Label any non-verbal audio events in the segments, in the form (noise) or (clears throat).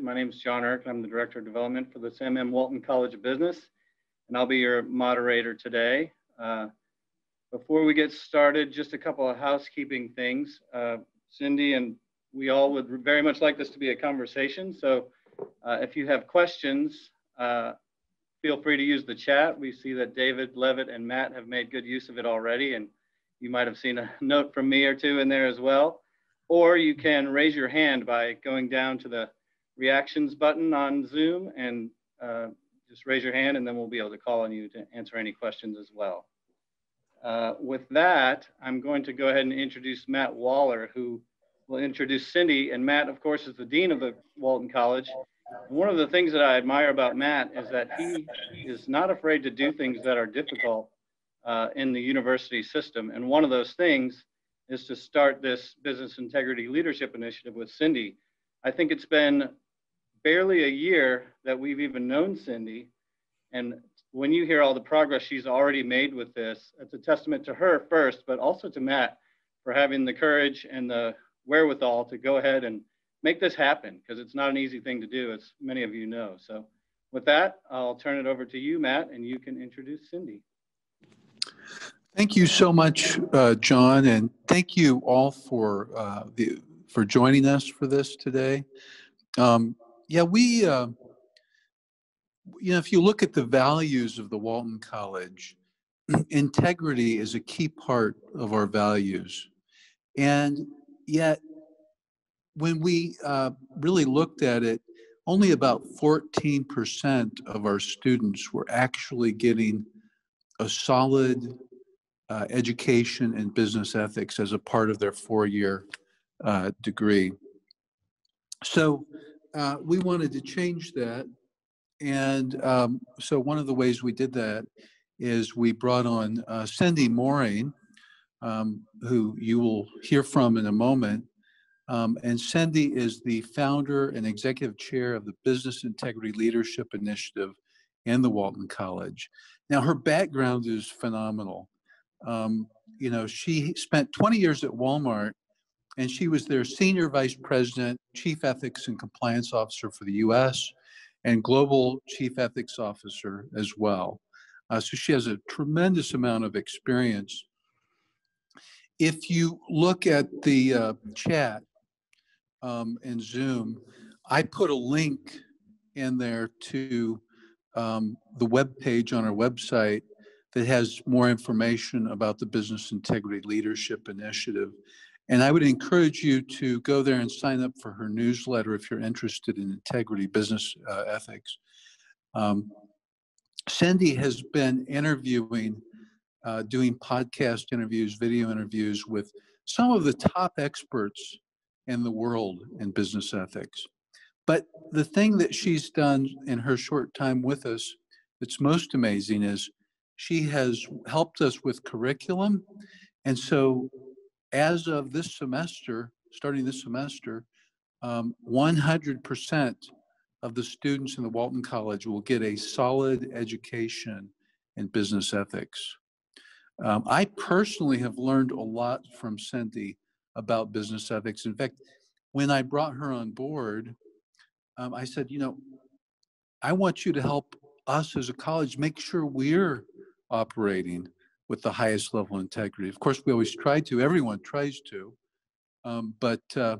My name is John Irk. I'm the Director of Development for the Sam M. Walton College of Business, and I'll be your moderator today. Uh, before we get started, just a couple of housekeeping things. Uh, Cindy and we all would very much like this to be a conversation. So uh, if you have questions, uh, feel free to use the chat. We see that David, Levitt, and Matt have made good use of it already, and you might have seen a (laughs) note from me or two in there as well. Or you can raise your hand by going down to the reactions button on Zoom and uh, just raise your hand and then we'll be able to call on you to answer any questions as well. Uh, with that, I'm going to go ahead and introduce Matt Waller, who will introduce Cindy. And Matt, of course, is the Dean of the Walton College. And one of the things that I admire about Matt is that he is not afraid to do things that are difficult uh, in the university system. And one of those things is to start this Business Integrity Leadership Initiative with Cindy. I think it's been barely a year that we've even known Cindy. And when you hear all the progress she's already made with this, it's a testament to her first, but also to Matt for having the courage and the wherewithal to go ahead and make this happen because it's not an easy thing to do, as many of you know. So with that, I'll turn it over to you, Matt, and you can introduce Cindy. Thank you so much, uh, John, and thank you all for uh, the for joining us for this today. Um, yeah, we, uh, you know, if you look at the values of the Walton College, (clears throat) integrity is a key part of our values. And yet, when we uh, really looked at it, only about 14% of our students were actually getting a solid uh, education in business ethics as a part of their four year uh, degree. So, uh, we wanted to change that. And um, so one of the ways we did that is we brought on uh, Cindy Moehring, um, who you will hear from in a moment. Um, and Cindy is the founder and executive chair of the Business Integrity Leadership Initiative in the Walton College. Now, her background is phenomenal. Um, you know, she spent 20 years at Walmart and she was their senior vice president, chief ethics and compliance officer for the US, and global chief ethics officer as well. Uh, so she has a tremendous amount of experience. If you look at the uh, chat um, in Zoom, I put a link in there to um, the web page on our website that has more information about the Business Integrity Leadership Initiative. And I would encourage you to go there and sign up for her newsletter if you're interested in integrity business uh, ethics. Um, Cindy has been interviewing, uh, doing podcast interviews, video interviews with some of the top experts in the world in business ethics. But the thing that she's done in her short time with us that's most amazing is she has helped us with curriculum. And so as of this semester, starting this semester, um, 100% of the students in the Walton College will get a solid education in business ethics. Um, I personally have learned a lot from Cindy about business ethics. In fact, when I brought her on board, um, I said, you know, I want you to help us as a college make sure we're operating with the highest level of integrity. Of course, we always try to. Everyone tries to, um, but uh,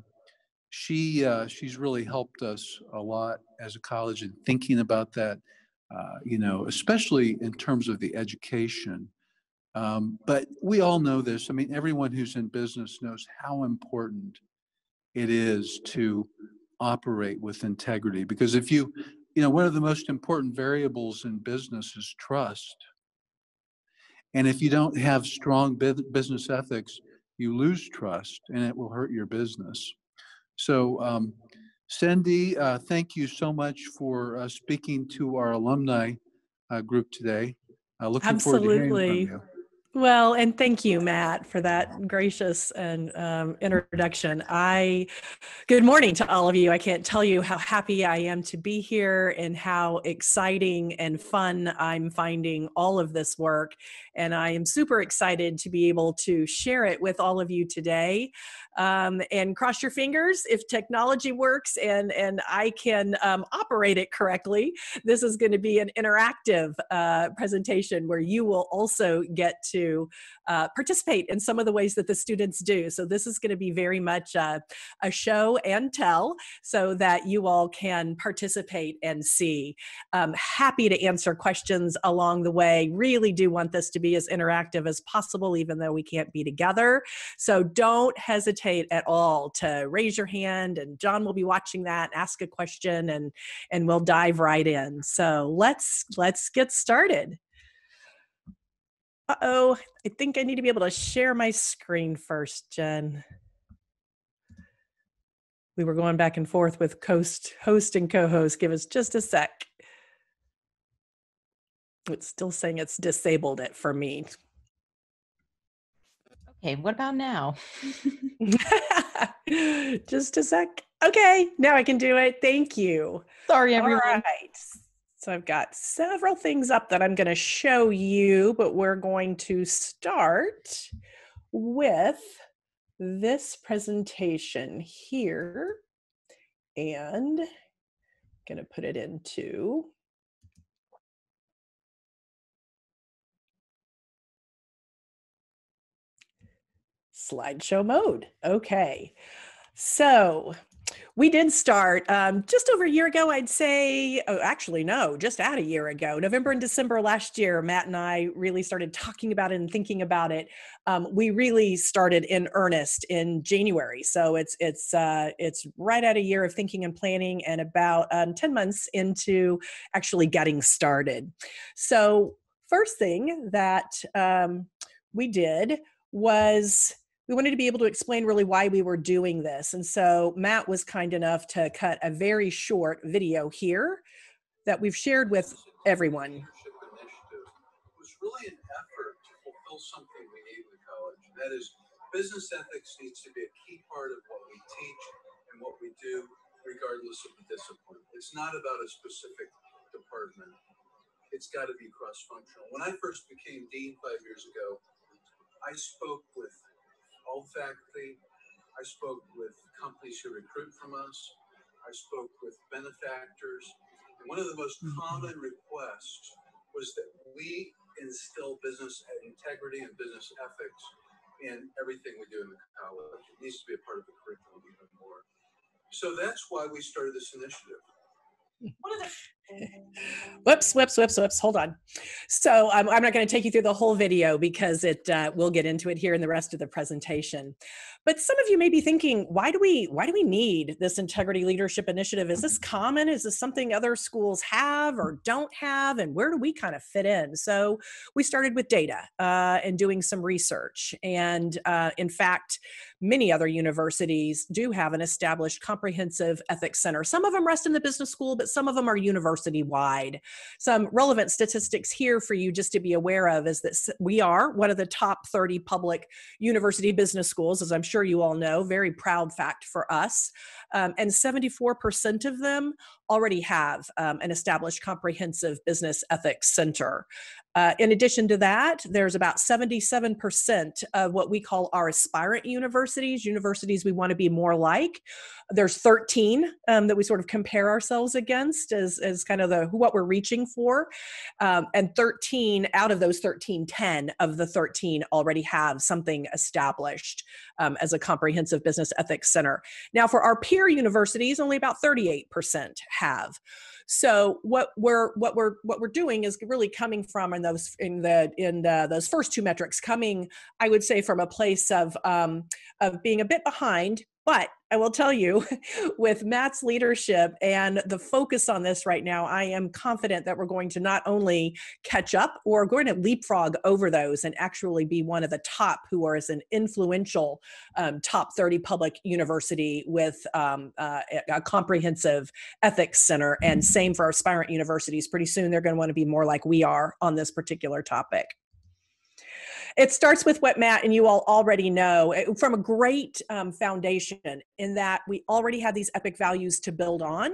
she uh, she's really helped us a lot as a college in thinking about that. Uh, you know, especially in terms of the education. Um, but we all know this. I mean, everyone who's in business knows how important it is to operate with integrity. Because if you, you know, one of the most important variables in business is trust. And if you don't have strong business ethics, you lose trust and it will hurt your business. So, um, Cindy, uh, thank you so much for uh, speaking to our alumni uh, group today. Uh, looking Absolutely. forward to hearing from you. Well, and thank you, Matt, for that gracious and um, introduction. I, good morning to all of you. I can't tell you how happy I am to be here and how exciting and fun I'm finding all of this work. And I am super excited to be able to share it with all of you today. Um, and cross your fingers if technology works and and I can um, operate it correctly. This is going to be an interactive uh, presentation where you will also get to uh, participate in some of the ways that the students do. So this is going to be very much a, a show and tell so that you all can participate and see. Um, happy to answer questions along the way. Really do want this to be as interactive as possible, even though we can't be together. So don't hesitate at all to raise your hand and John will be watching that, ask a question and, and we'll dive right in. So let's, let's get started uh-oh, I think I need to be able to share my screen first, Jen. We were going back and forth with host, host and co-host. Give us just a sec. It's still saying it's disabled it for me. Okay, what about now? (laughs) (laughs) just a sec. Okay, now I can do it. Thank you. Sorry, everyone. All right. So I've got several things up that I'm going to show you, but we're going to start with this presentation here and I'm going to put it into slideshow mode. Okay. So we did start um, just over a year ago, I'd say. Oh, actually, no, just at a year ago, November and December last year, Matt and I really started talking about it and thinking about it. Um, we really started in earnest in January, so it's it's uh, it's right at a year of thinking and planning, and about um, ten months into actually getting started. So, first thing that um, we did was we wanted to be able to explain really why we were doing this. And so Matt was kind enough to cut a very short video here that we've shared with everyone. It was really an effort to fulfill something we need in the college. And that is business ethics needs to be a key part of what we teach and what we do, regardless of the discipline. It's not about a specific department. It's got to be cross-functional. When I first became dean five years ago, I spoke with all faculty. I spoke with companies who recruit from us. I spoke with benefactors. And one of the most mm-hmm. common requests was that we instill business integrity and business ethics in everything we do in the college. It needs to be a part of the curriculum even more. So that's why we started this initiative. What are the whoops, whoops, whoops, whoops. Hold on. So I'm not going to take you through the whole video because it uh, we'll get into it here in the rest of the presentation. But some of you may be thinking, why do we why do we need this integrity leadership initiative? Is this common? Is this something other schools have or don't have? And where do we kind of fit in? So we started with data uh, and doing some research. And uh, in fact, many other universities do have an established comprehensive ethics center. Some of them rest in the business school, but some of them are university wide. Some relevant statistics here for you just to be aware of is that we are one of the top 30 public university business schools, as I'm sure you all know, very proud fact for us. Um, and 74% of them already have um, an established comprehensive business ethics center. Uh, in addition to that, there's about 77% of what we call our aspirant universities, universities we want to be more like. There's 13 um, that we sort of compare ourselves against as, as kind of the what we're reaching for. Um, and 13 out of those 13, 10 of the 13 already have something established um, as a comprehensive business ethics center. Now, for our peer universities, only about 38% have. So what we're what we're what we're doing is really coming from in those in the in the, those first two metrics coming, I would say, from a place of um, of being a bit behind but I will tell you, (laughs) with Matt's leadership and the focus on this right now, I am confident that we're going to not only catch up, we're going to leapfrog over those and actually be one of the top who are as an influential um, top 30 public university with um, uh, a comprehensive ethics center. And same for our aspirant universities. Pretty soon they're going to want to be more like we are on this particular topic. It starts with what Matt and you all already know eh, from a great um, foundation in that we already have these BEPIC values to build on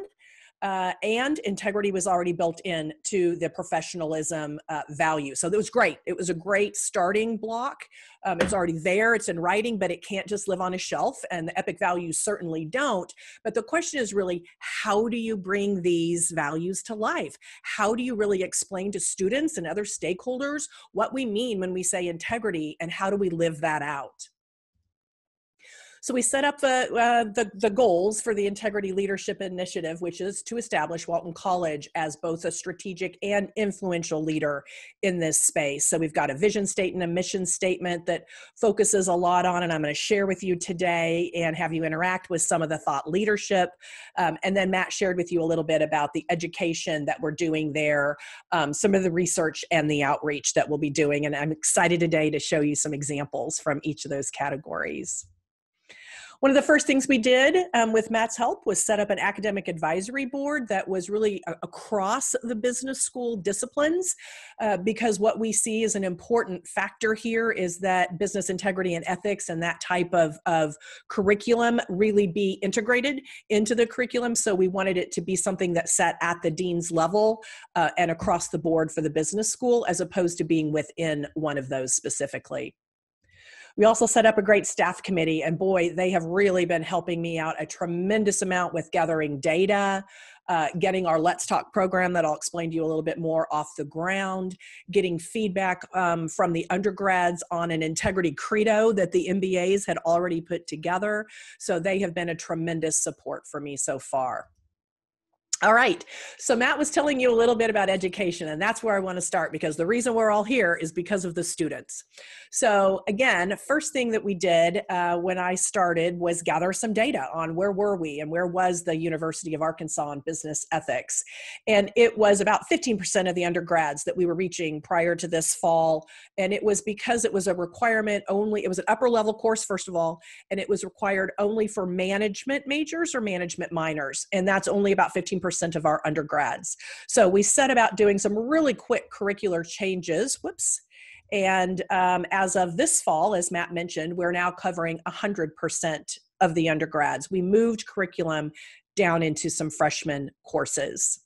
uh, and integrity was already built in to the professionalism uh, value. So that was great. It was a great starting block. Um, it's already there, it's in writing, but it can't just live on a shelf, and the BEPIC values certainly don't. But the question is really how do you bring these values to life? How do you really explain to students and other stakeholders what we mean when we say integrity, and how do we live that out? So we set up the, uh, the, the goals for the Integrity Leadership Initiative, which is to establish Walton College as both a strategic and influential leader in this space. So we've got a vision statement, a mission statement that focuses a lot on, and I'm going to share with you today and have you interact with some of the thought leadership. Um, and then Matt shared with you a little bit about the education that we're doing there, um, some of the research and the outreach that we'll be doing. And I'm excited today to show you some examples from each of those categories. One of the first things we did um, with Matt's help was set up an academic advisory board that was really a- across the business school disciplines, uh, because what we see as an important factor here is that business integrity and ethics and that type of, of curriculum really be integrated into the curriculum. So we wanted it to be something that sat at the dean's level uh, and across the board for the business school, as opposed to being within one of those specifically. We also set up a great staff committee, and boy, they have really been helping me out a tremendous amount with gathering data, uh, getting our Let's Talk program that I'll explain to you a little bit more off the ground, getting feedback um, from the undergrads on an integrity credo that the MBAs had already put together. So they have been a tremendous support for me so far. All right. So Matt was telling you a little bit about education, and that's where I want to start because the reason we're all here is because of the students. So again, first thing that we did uh, when I started was gather some data on where were we and where was the University of Arkansas on business ethics, and it was about 15% of the undergrads that we were reaching prior to this fall, and it was because it was a requirement only. It was an upper level course first of all, and it was required only for management majors or management minors, and that's only about 15% percent of our undergrads. So we set about doing some really quick curricular changes. Whoops. And um, as of this fall, as Matt mentioned, we're now covering 100% of the undergrads. We moved curriculum down into some freshman courses.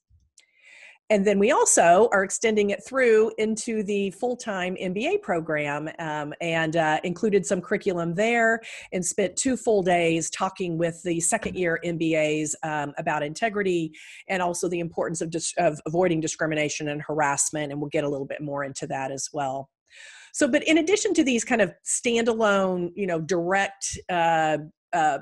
And then we also are extending it through into the full time MBA program um, and uh, included some curriculum there and spent two full days talking with the second year MBAs um, about integrity and also the importance of, dis- of avoiding discrimination and harassment. And we'll get a little bit more into that as well. So, but in addition to these kind of standalone, you know, direct uh, uh,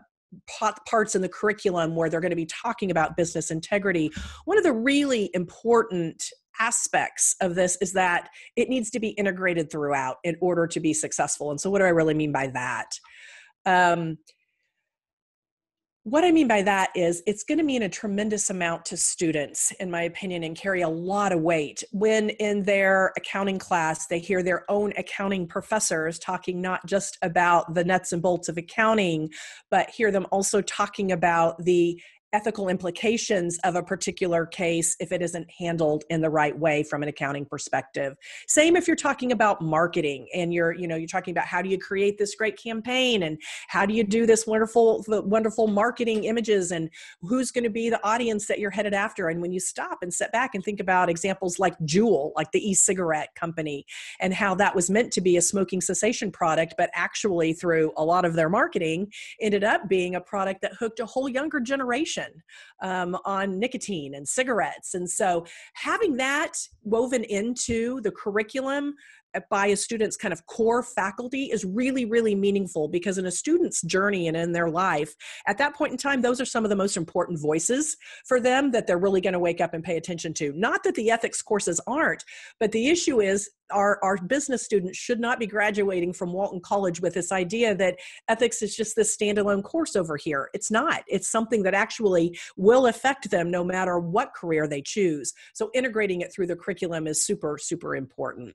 parts in the curriculum where they're going to be talking about business integrity. One of the really important aspects of this is that it needs to be integrated throughout in order to be successful. And so, what do I really mean by that? Um, what I mean by that is it's going to mean a tremendous amount to students, in my opinion, and carry a lot of weight. When in their accounting class they hear their own accounting professors talking not just about the nuts and bolts of accounting, but hear them also talking about the ethical implications of a particular case if it isn't handled in the right way from an accounting perspective. Same if you're talking about marketing and you're you know you're talking about how do you create this great campaign and how do you do this wonderful wonderful marketing images and who's going to be the audience that you're headed after. And when you stop and sit back and think about examples like Juul like the e-cigarette company and how that was meant to be a smoking cessation product but actually through a lot of their marketing ended up being a product that hooked a whole younger generation um, on nicotine and cigarettes. And so having that woven into the curriculum by a student's kind of core faculty is really really meaningful because in a student's journey and in their life at that point in time those are some of the most important voices for them that they're really going to wake up and pay attention to not that the ethics courses aren't but the issue is our, our business students should not be graduating from Walton College with this idea that ethics is just this standalone course over here. It's not. It's something that actually will affect them no matter what career they choose. So integrating it through the curriculum is super, super important.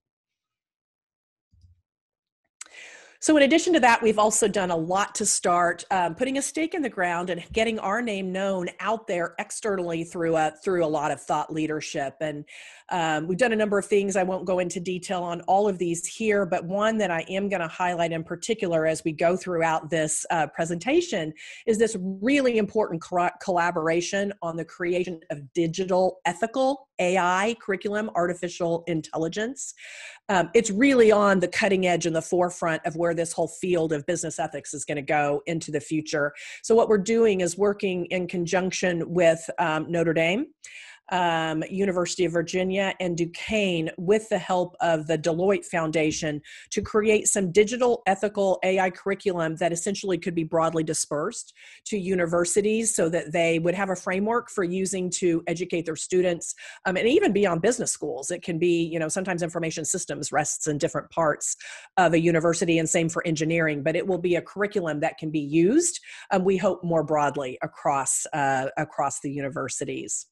So, in addition to that, we've also done a lot to start um, putting a stake in the ground and getting our name known out there externally through a through a lot of thought leadership. And um, we've done a number of things. I won't go into detail on all of these here, but one that I am going to highlight in particular as we go throughout this uh, presentation is this really important co- collaboration on the creation of digital ethical AI curriculum, artificial intelligence. Um, it's really on the cutting edge and the forefront of where this whole field of business ethics is going to go into the future. So, what we're doing is working in conjunction with um, Notre Dame um, University of Virginia, and Duquesne with the help of the Deloitte Foundation to create some digital ethical AI curriculum that essentially could be broadly dispersed to universities so that they would have a framework for using to educate their students um, and even beyond business schools. It can be, you know, sometimes information systems rests in different parts of a university and same for engineering, but it will be a curriculum that can be used, um, we hope, more broadly across, uh, across the universities.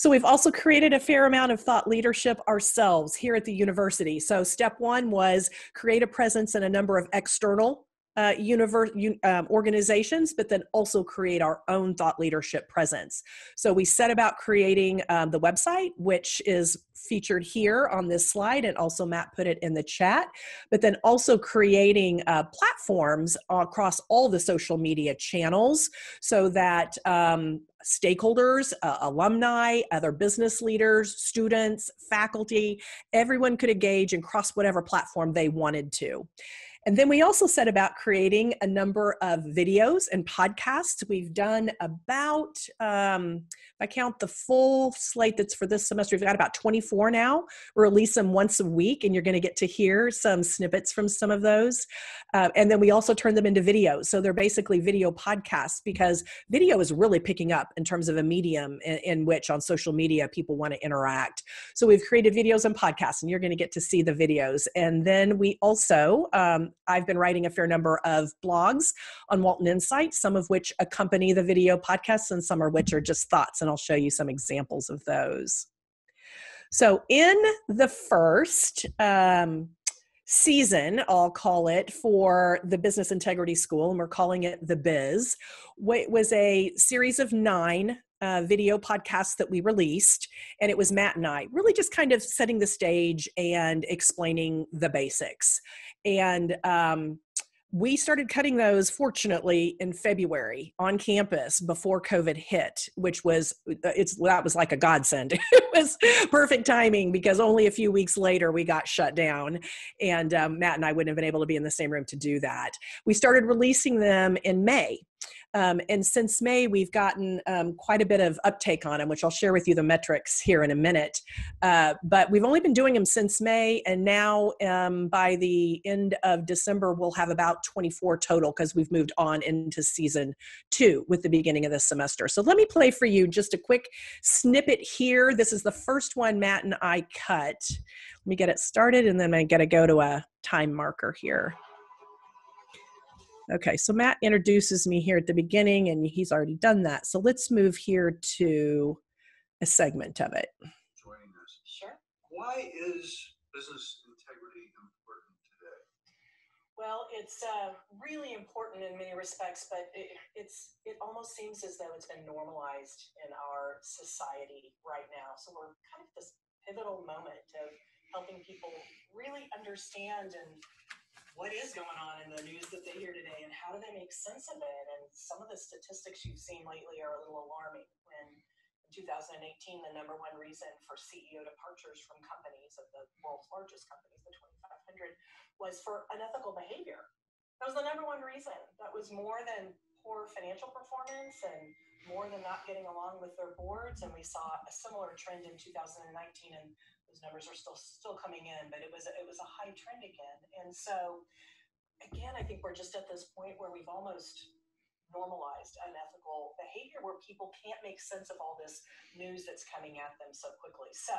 So we've also created a fair amount of thought leadership ourselves here at the university. So step one was create a presence in a number of external uh, universe, um, organizations, but then also create our own thought leadership presence. So we set about creating um, the website, which is featured here on this slide, and also Matt put it in the chat, but then also creating uh, platforms across all the social media channels so that um, stakeholders, uh, alumni, other business leaders, students, faculty, everyone could engage and cross whatever platform they wanted to. And then we also set about creating a number of videos and podcasts. We've done about, um, if I count the full slate that's for this semester, we've got about 24 now. We release them once a week, and you're going to get to hear some snippets from some of those. Uh, and then we also turn them into videos. So they're basically video podcasts because video is really picking up in terms of a medium in, in which on social media people want to interact. So we've created videos and podcasts, and you're going to get to see the videos. And then we also, um, I've been writing a fair number of blogs on Walton Insight, some of which accompany the video podcasts, and some of which are just thoughts. And I'll show you some examples of those. So, in the first um, season, I'll call it, for the Business Integrity School, and we're calling it The Biz, it was a series of nine uh, video podcasts that we released, and it was Matt and I really just kind of setting the stage and explaining the basics. And um, we started cutting those fortunately in february on campus before covid hit which was uh, it's that was like a godsend. (laughs) It was perfect timing because only a few weeks later we got shut down and um, matt and i wouldn't have been able to be in the same room to do that. We started releasing them in may um, and since May, we've gotten um, quite a bit of uptake on them, which I'll share with you the metrics here in a minute. Uh, but we've only been doing them since May, and now um, by the end of December, we'll have about 24 total because we've moved on into season two with the beginning of this semester. So let me play for you just a quick snippet here. This is the first one Matt and I cut. Let me get it started, and then I got to go to a time marker here. Okay, so Matt introduces me here at the beginning and he's already done that. So let's move here to a segment of it. Joining us. Sure. Why is business integrity important today? Well, it's uh, really important in many respects, but it, it's it almost seems as though it's been normalized in our society right now. So we're kind of this pivotal moment of helping people really understand and what is going on in the news that they hear today and how do they make sense of it? And some of the statistics you've seen lately are a little alarming. When in 2018, the number one reason for CEO departures from companies of the world's largest companies, the 2,500, was for unethical behavior. That was the number one reason. That was more than poor financial performance and more than not getting along with their boards. And we saw a similar trend in 2019 and those numbers are still still coming in, but it was it was a high trend again. And so again, I think we're just at this point where we've almost normalized unethical behavior where people can't make sense of all this news that's coming at them so quickly. So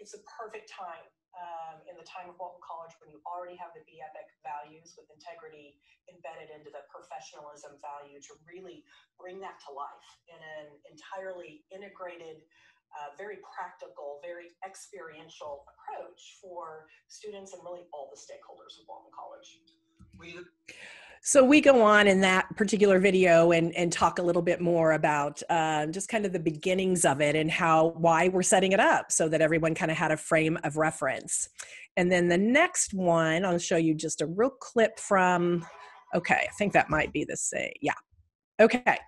it's a perfect time um, in the time of Walton College when you already have the BEPIC values with integrity embedded into the professionalism value to really bring that to life in an entirely integrated uh, very practical, very experiential approach for students and really all the stakeholders of Walton College. So we go on in that particular video and, and talk a little bit more about uh, just kind of the beginnings of it and how why we're setting it up so that everyone kind of had a frame of reference. And then the next one, I'll show you just a real clip from. Okay, I think that might be the same. Yeah. Okay,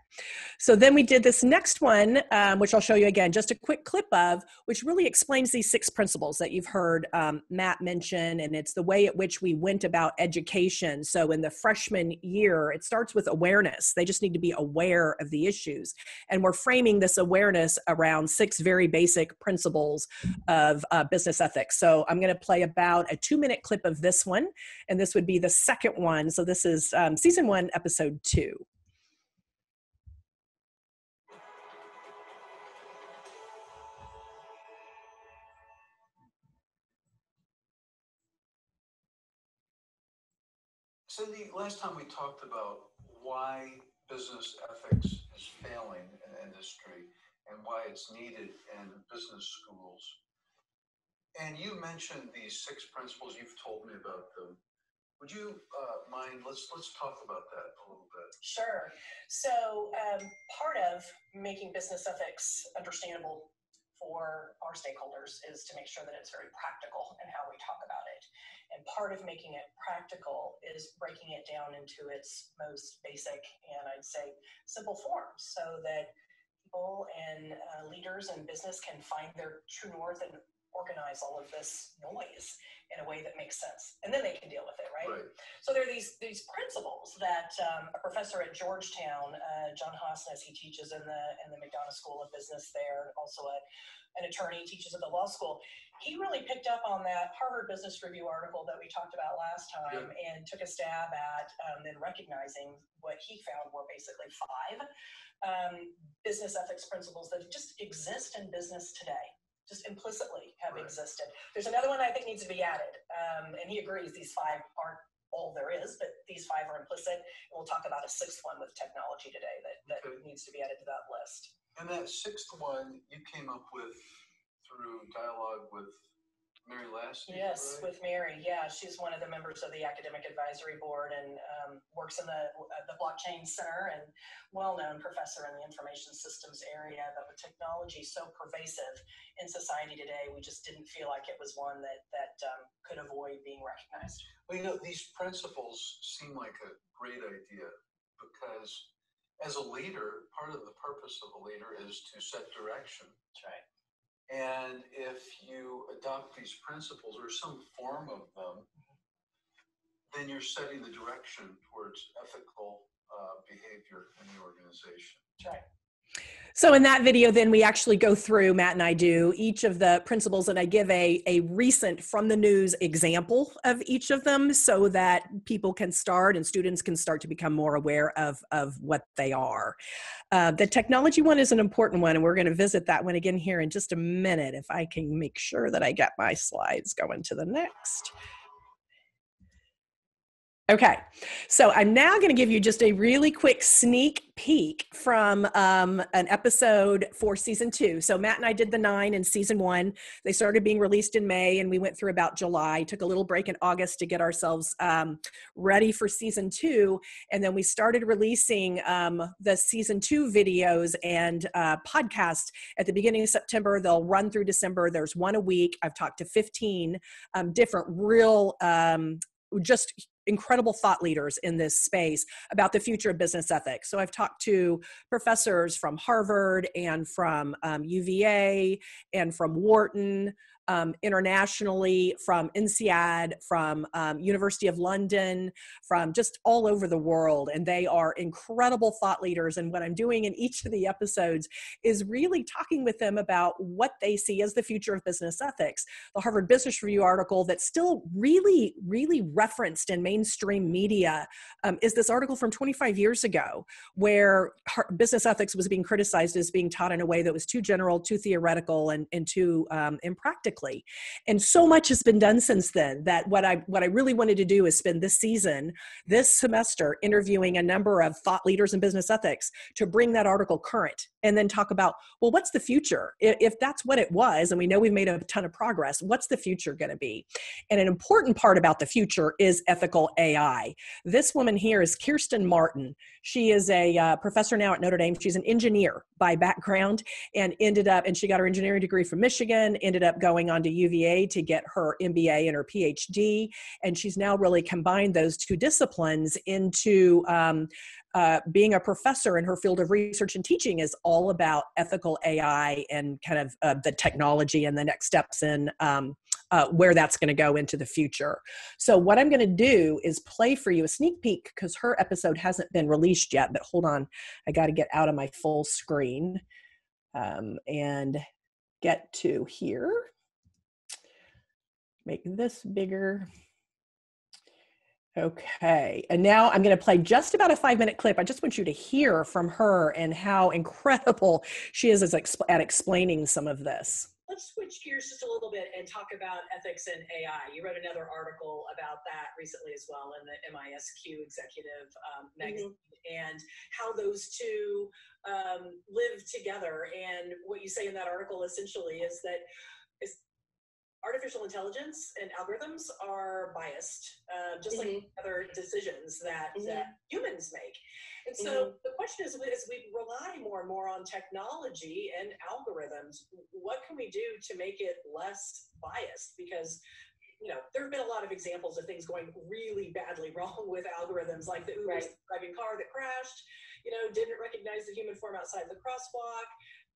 so then we did this next one, um, which I'll show you again, just a quick clip of, which really explains these six principles that you've heard um, Matt mention, and it's the way at which we went about education. So in the freshman year, it starts with awareness. They just need to be aware of the issues. And we're framing this awareness around six very basic principles of uh, business ethics. So I'm going to play about a two minute clip of this one, and this would be the second one. So this is um, season one, episode two. Cindy, last time we talked about why business ethics is failing in industry and why it's needed in business schools. And you mentioned these six principles, you've told me about them. Would you uh, mind, let's, let's talk about that a little bit. Sure. So, um, part of making business ethics understandable for our stakeholders is to make sure that it's very practical in how we talk about it. And part of making it practical is breaking it down into its most basic and I'd say simple forms so that people and uh, leaders and business can find their true north and organize all of this noise in a way that makes sense. And then they can deal with it right, Right. so there are these these principles that um, a professor at georgetown uh, john hasnas he teaches in the in the mcdonough school of business there also a, an attorney teaches at the law school he really picked up on that harvard business review article that we talked about last time and took a stab at um, then recognizing what he found were basically five um, business ethics principles that just exist in business today just implicitly have Right. existed. There's another one I think needs to be added, um, and he agrees these five aren't all there is, but these five are implicit. And we'll talk about a sixth one with technology today that, that Okay. needs to be added to that list. And that sixth one you came up with through dialogue with Mary Lacity. Yes, right? with Mary. Yeah, she's one of the members of the academic advisory board and um, works in the uh, the blockchain center and well-known professor in the information systems area. But with technology so pervasive in society today, we just didn't feel like it was one that that um, could avoid being recognized. Well, you know, these principles seem like a great idea because as a leader, part of the purpose of a leader is to set direction. That's right. And if you adopt these principles or some form of them, then you're setting the direction towards ethical uh, behavior in the organization. That's right. So in that video, then we actually go through, Matt and I do, each of the principles and I give a, a recent from the news example of each of them so that people can start and students can start to become more aware of, of what they are. Uh, the technology one is an important one and we're going to visit that one again here in just a minute if I can make sure that I get my slides going to the next. Okay, so I'm now going to give you just a really quick sneak peek from um, an episode for season two. So Matt and I did the nine in season one. They started being released in May, and we went through about July. Took a little break in August to get ourselves um, ready for season two, and then we started releasing um, the season two videos and uh, podcast at the beginning of September. They'll run through December. There's one a week. I've talked to 15 um, different real um, just incredible thought leaders in this space about the future of business ethics. So I've talked to professors from Harvard and from um, UVA and from Wharton, um, internationally, from INSEAD, from um, University of London, from just all over the world. And they are incredible thought leaders. And what I'm doing in each of the episodes is really talking with them about what they see as the future of business ethics. The Harvard Business Review article that's still really, really referenced in mainstream media um, is this article from 25 years ago where business ethics was being criticized as being taught in a way that was too general, too theoretical, and, and too um, impractical. And so much has been done since then that what i what i really wanted to do is spend this season this semester interviewing a number of thought leaders in business ethics to bring that article current and then talk about well what's the future? If that's what it was and we know we've made a ton of progress what's the future going to be? And an important part about the future is ethical ai this woman here is kirsten martin. She is a uh, professor now at notre dame. She's an engineer by background and ended up and she got her engineering degree from michigan ended up going on to uva to get her mba and her phd and she's now really combined those two disciplines into um, uh, being a professor in her field of research and teaching is all about ethical AI and kind of uh, the technology and the next steps in um, uh, where that's going to go into the future. So, what I'm going to do is play for you a sneak peek because her episode hasn't been released yet. But hold on, I got to get out of my full screen um, and get to here. Make this bigger. Okay, and now I'm going to play just about a five minute clip. I just want you to hear from her and how (laughs) incredible she is at explaining some of this. Let's switch gears just a little bit and talk about ethics and AI. You wrote another article about that recently as well in the MISQ Executive um, magazine mm-hmm. and how those two um, live together. And what you say in that article essentially is that artificial intelligence and algorithms are biased, uh, just mm-hmm. like other decisions that, mm-hmm. that humans make. And so mm-hmm. the question is, as we rely more and more on technology and algorithms, what can we do to make it less biased? Because you know, there have been a lot of examples of things going really badly (laughs) wrong with algorithms, like the Uber right. driving car that crashed, you know, didn't recognize the human form outside the crosswalk,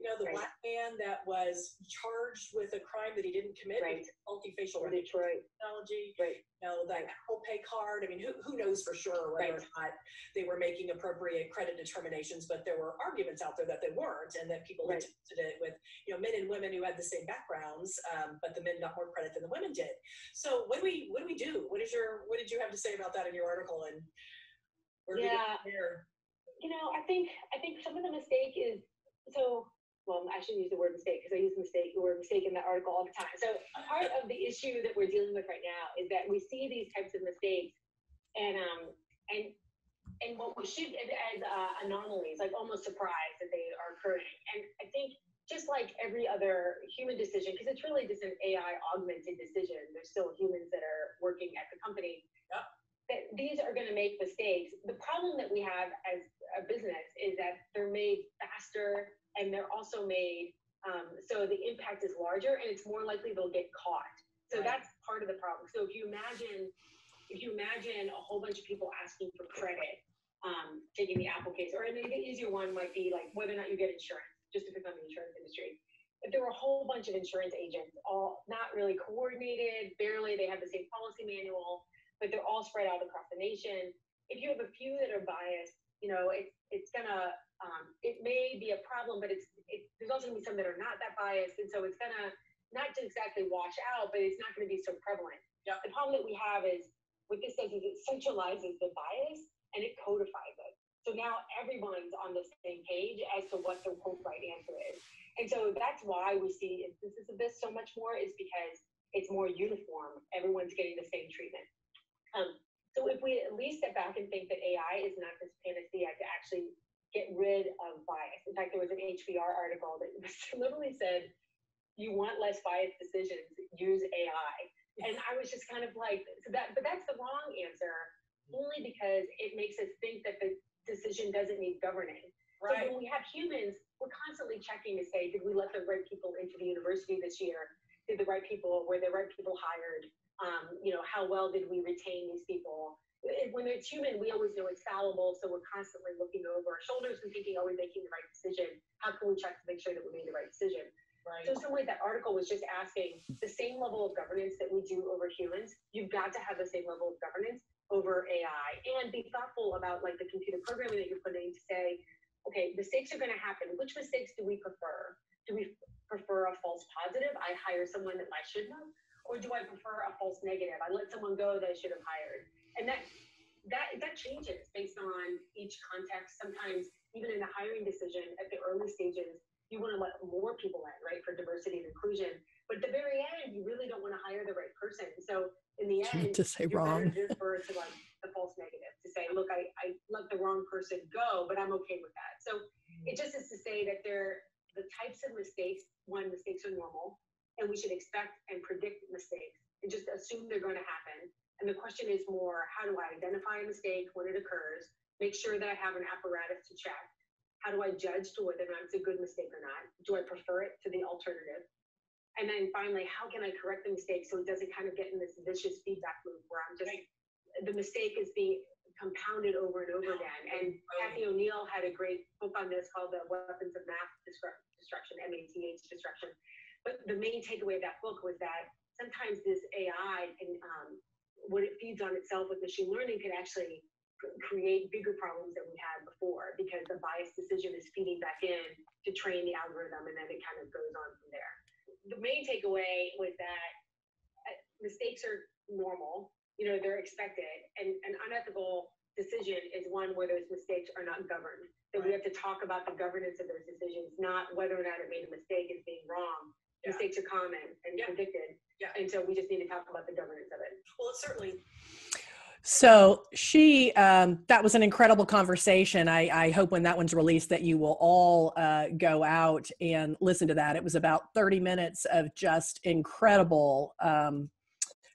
you know, the right. black man that was charged with a crime that he didn't commit, right. multi-facial Detroit. technology. Right. You know, that Apple Pay card. I mean, who, who knows for sure whether right. or not they were making appropriate credit determinations, but there were arguments out there that they weren't, and that people right. did it with, you know, men and women who had the same backgrounds, um, but the men got more credit than the women did. So what do we what do we do? What is your what did you have to say about that in your article? And where yeah. You know, I think I think some of the mistake is so well, I shouldn't use the word mistake because I use mistake, the word mistake in that article all the time. So part of the issue that we're dealing with right now is that we see these types of mistakes and um and and what we should as uh, anomalies, like almost surprised that they are occurring. And I think just like every other human decision, because it's really just an AI augmented decision, there's still humans that are working at the company. Yep. That these are going to make mistakes. The problem that we have as a business is that they're made faster and they're also made um, so the impact is larger and it's more likely they'll get caught. So right. that's part of the problem. So if you imagine, if you imagine a whole bunch of people asking for credit, um, taking the Apple case, or the easier one might be like whether or not you get insurance, just to pick on the insurance industry. If there were a whole bunch of insurance agents, all not really coordinated, barely, they have the same policy manual, but they're all spread out across the nation. If you have a few that are biased, you know, it, it's gonna um, it may be a problem, but it's it, there's also going to be some that are not that biased, and so it's going to not just exactly wash out, but it's not going to be so prevalent. Yeah. The problem that we have is what this does is it centralizes the bias and it codifies it. So now everyone's on the same page as to what the quote right answer is. And so that's why we see instances of this so much more is because it's more uniform. Everyone's getting the same treatment. Um, so if we at least step back and think that AI is not this panacea to actually get rid of bias. In fact, there was an HBR article that (laughs) literally said, you want less biased decisions, use AI. And I was just kind of like, so that, but that's the wrong answer, only because it makes us think that the decision doesn't need governing. Right. So when we have humans, we're constantly checking to say, did we let the right people into the university this year? Did the right people, were the right people hired? Um, you know, how well did we retain these people? When it's human, we always know it's fallible, so we're constantly looking over our shoulders and thinking, are we making the right decision? How can we check to make sure that we made the right decision? Right. So, in some ways, that article was just asking the same level of governance that we do over humans. You've got to have the same level of governance over AI and be thoughtful about like the computer programming that you're putting to say, okay, mistakes are going to happen. Which mistakes do we prefer? Do we prefer a false positive? I hire someone that I shouldn't have, or do I prefer a false negative? I let someone go that I should have hired and that that that changes based on each context. Sometimes even in a hiring decision at the early stages, you want to let more people in, right, for diversity and inclusion. But at the very end, you really don't want to hire the right person. So in the (laughs) end, to say you're wrong. better to like the false negative to say, look, I, I let the wrong person go, but I'm okay with that. So mm. it just is to say that there are the types of mistakes, one, mistakes are normal, and we should expect and predict mistakes and just assume they're going to happen. And the question is more, how do I identify a mistake when it occurs? Make sure that I have an apparatus to check. How do I judge to whether or not it's a good mistake or not? Do I prefer it to the alternative? And then finally, how can I correct the mistake so it doesn't kind of get in this vicious feedback loop where I'm just the mistake is being compounded over and over again. And Cathy O'Neil had a great book on this called The Weapons of Math Destruction, M-A-T-H destruction. But the main takeaway of that book was that sometimes this AI can um, what it feeds on itself with machine learning could actually create bigger problems than we had before because the biased decision is feeding back in to train the algorithm and then it kind of goes on from there the main takeaway was that uh, mistakes are normal. You know, they're expected, and an unethical decision is one where those mistakes are not governed. So we have to talk about the governance of those decisions, not whether or not it made a mistake as being wrong. Yeah. Mistakes are common and Yeah. predicted, Yeah. and so we just need to talk about the governance of it. Well, it's certainly So she, um, that was an incredible conversation. I, I hope when that one's released that you will all uh, go out and listen to that. It was about 30 minutes of just incredible um,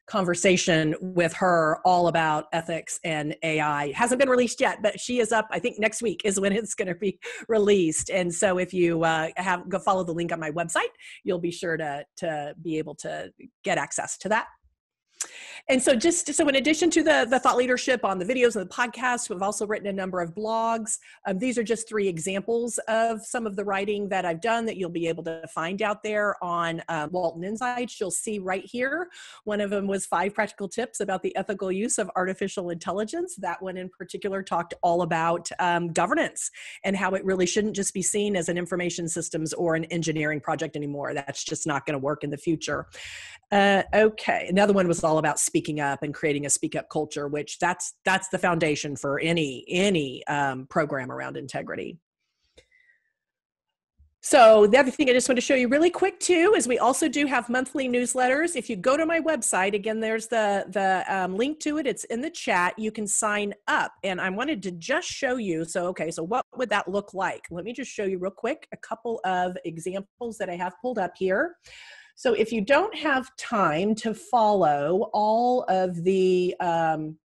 conversation with her all about ethics and AI. It hasn't been released yet, but she is up. I think next week is when (laughs) it's going to be released. And so if you uh, have go follow the link on my website, you'll be sure to to be able to get access to that. And so, just so in addition to the, the thought leadership on the videos and the podcast, we've also written a number of blogs. Um, these are just three examples of some of the writing that I've done that you'll be able to find out there on uh, Walton Insights. You'll see right here. One of them was five practical tips about the ethical use of artificial intelligence. That one in particular talked all about um, governance and how it really shouldn't just be seen as an information systems or an engineering project anymore. That's just not going to work in the future. Uh, okay, another one was all about speaking up and creating a speak up culture, which that's that's the foundation for any any um, program around integrity. So the other thing I just want to show you really quick too is we also do have monthly newsletters. If you go to my website, again, there's the the um, link to it. It's in the chat. You can sign up, and I wanted to just show you. So okay, so what would that look like? Let me just show you real quick a couple of examples that I have pulled up here. So if you don't have time to follow all of the um,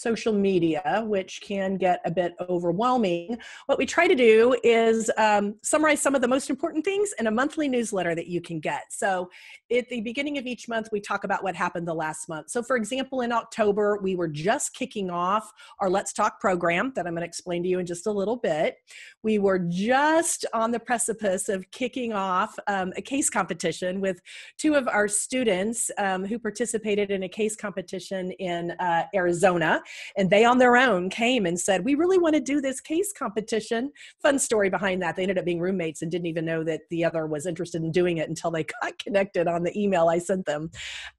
social media, which can get a bit overwhelming, what we try to do is um, summarize some of the most important things in a monthly newsletter that you can get. So at the beginning of each month, we talk about what happened the last month. So, for example, in October, we were just kicking off our Let's Talk program that I'm going to explain to you in just a little bit. We were just on the precipice of kicking off um, a case competition with two of our students um, who participated in a case competition in uh, Arizona. And they, on their own, came and said, We really want to do this case competition. Fun story behind that. They ended up being roommates and didn't even know that the other was interested in doing it until they (laughs) got connected on the email I sent them.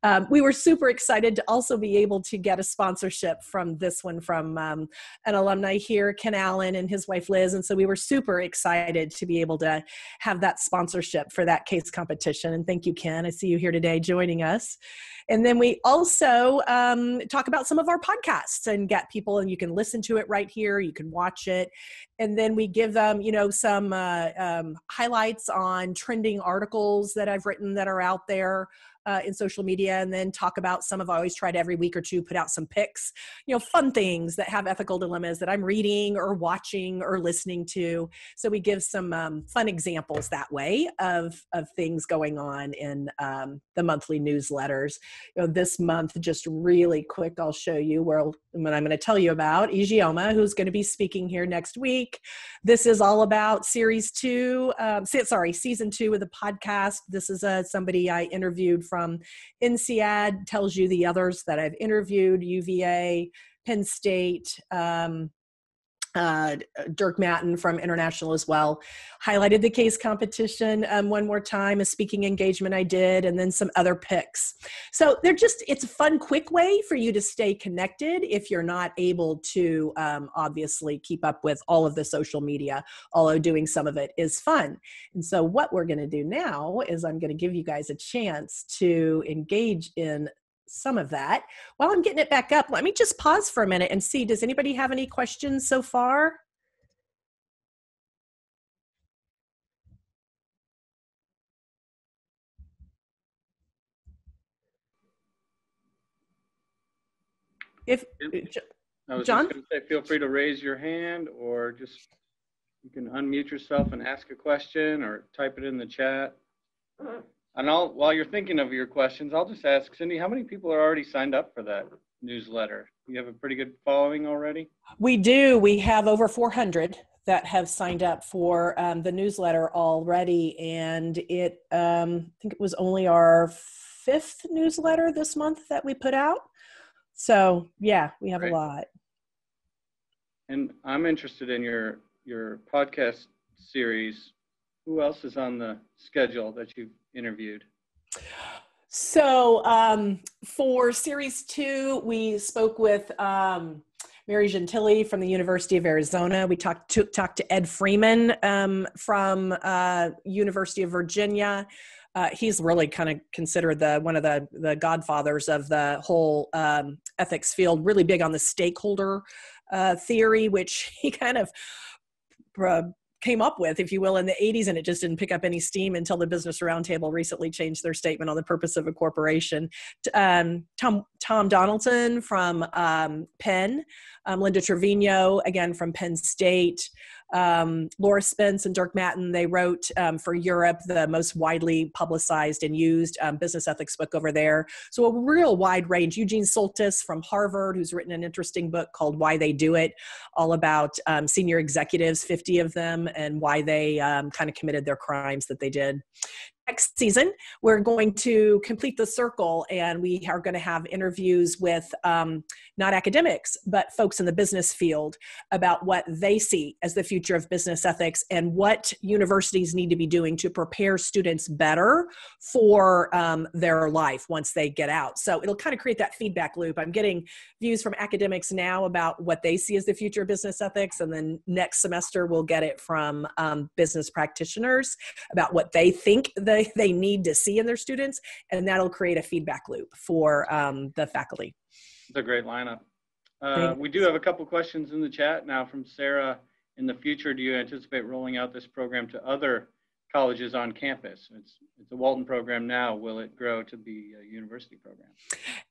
Um, we were super excited to also be able to get a sponsorship from this one from um, an alumni here, Ken Allen and his wife Liz. And so we were super excited to be able to have that sponsorship for that case competition. And thank you, Ken. I see you here today joining us. And then we also um, talk about some of our podcasts and get people, and you can listen to it right here. You can watch it. And then we give them, you know, some uh, um, highlights on trending articles that I've written that are out there uh, in social media and then talk about some of I always to every week or two put out some picks, you know, fun things that have ethical dilemmas that I'm reading or watching or listening to. So we give some um, fun examples that way of of things going on in um, the monthly newsletters. You know, this month, just really quick, I'll show you where what I'm going to tell you about Ijeoma, who's going to be speaking here next week. This is all about series two, um, sorry, season two of the podcast. This is uh, somebody I interviewed from INSEAD, tells you the others that I've interviewed, UVA, Penn State, um, uh, Dirk Matten from International as well highlighted the case competition um, one more time, a speaking engagement I did, and then some other picks. So they're just, it's a fun, quick way for you to stay connected if you're not able to um, obviously keep up with all of the social media, although doing some of it is fun. And so what we're going to do now is I'm going to give you guys a chance to engage in some of that. While I'm getting it back up, let me just pause for a minute and see does anybody have any questions so far? If uh, I was John? just say, feel free to raise your hand or just you can unmute yourself and ask a question or type it in the chat. Uh, And I'll, while you're thinking of your questions, I'll just ask Cindy, how many people are already signed up for that newsletter? You have a pretty good following already? We do. We have over 400 that have signed up for um, the newsletter already, and it um, I think it was only our fifth newsletter this month that we put out. So yeah, we have Great. a lot. And I'm interested in your your podcast series. Who else is on the schedule that you've interviewed? So um, for series two, we spoke with um, Mary Gentile from the University of Arizona. We talked to, talked to Ed Freeman um, from uh, University of Virginia. Uh, he's really kind of considered the one of the the godfathers of the whole um, ethics field. Really big on the stakeholder uh, theory, which (laughs) he kind of uh, came up with, if you will, in the 80s, and it just didn't pick up any steam until the Business Roundtable recently changed their statement on the purpose of a corporation. Um, Tom Tom Donaldson from um, Penn, um, Linda Trevino again from Penn State. Um, Laura Spence and Dirk Matten, they wrote um, for Europe the most widely publicized and used um, business ethics book over there. So, a real wide range. Eugene Soltes from Harvard, who's written an interesting book called Why They Do It, all about um, senior executives, 50 of them, and why they um, kind of committed their crimes that they did next season we're going to complete the circle and we are going to have interviews with um, not academics but folks in the business field about what they see as the future of business ethics and what universities need to be doing to prepare students better for um, their life once they get out. So it'll kind of create that feedback loop. I'm getting views from academics now about what they see as the future of business ethics and then next semester we'll get it from um, business practitioners about what they think they, they need to see in their students and that'll create a feedback loop for um, the faculty It's a great lineup. Uh, we do have a couple questions in the chat now from Sarah. In the future, do you anticipate rolling out this program to other colleges on campus? It's, it's a Walton program now. Will it grow to be a university program?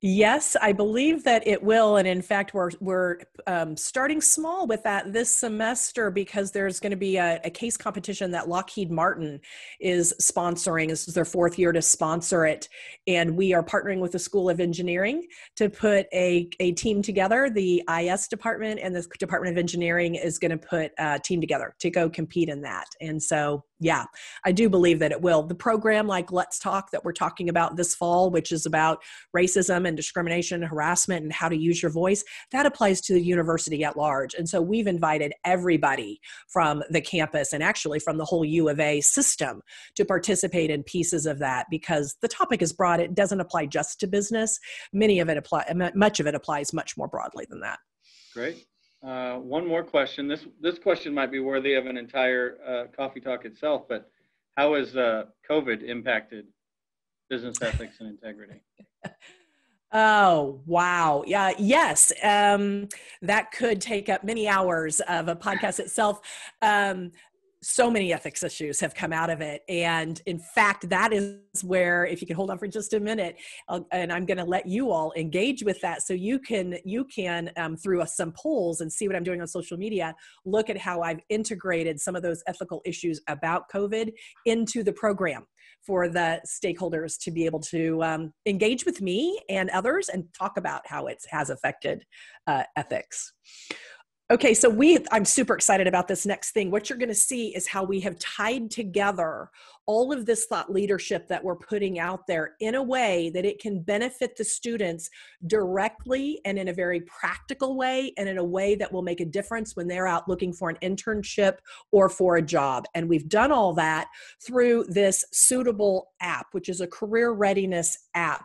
Yes, I believe that it will. And in fact, we're, we're um, starting small with that this semester because there's going to be a, a, case competition that Lockheed Martin is sponsoring. This is their fourth year to sponsor it. And we are partnering with the School of Engineering to put a, a team together. The IS department and the Department of Engineering is going to put a team together to go compete in that. And so, yeah, I do believe that it will. The program like Let's Talk that we're talking about this fall, which is about racism and discrimination and harassment and how to use your voice, that applies to the university at large. And so we've invited everybody from the campus and actually from the whole U of A system to participate in pieces of that because the topic is broad. It doesn't apply just to business. Many of it apply, much of it applies much more broadly than that. Great. Uh, one more question. This this question might be worthy of an entire uh, coffee talk itself, but how has uh, COVID impacted business ethics and integrity? (laughs) Oh, wow. Yeah, yes. Um, that could take up many hours of a podcast itself. Um, so many ethics issues have come out of it. And in fact, that is where, if you can hold on for just a minute, I'll, and I'm going to let you all engage with that. So you can, you can, um, through us some polls and see what I'm doing on social media, look at how I've integrated some of those ethical issues about COVID into the program for the stakeholders to be able to um, engage with me and others and talk about how it has affected uh, ethics. Okay, so we I'm super excited about this next thing. What you're going to see is how we have tied together all of this thought leadership that we're putting out there in a way that it can benefit the students directly and in a very practical way and in a way that will make a difference when they're out looking for an internship or for a job. And we've done all that through this suitable app, which is a career readiness app.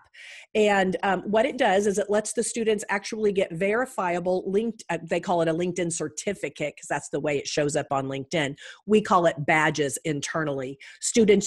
And um, what it does is it lets the students actually get verifiable linked, uh, they call it a LinkedIn certificate because that's the way it shows up on LinkedIn. We call it badges internally.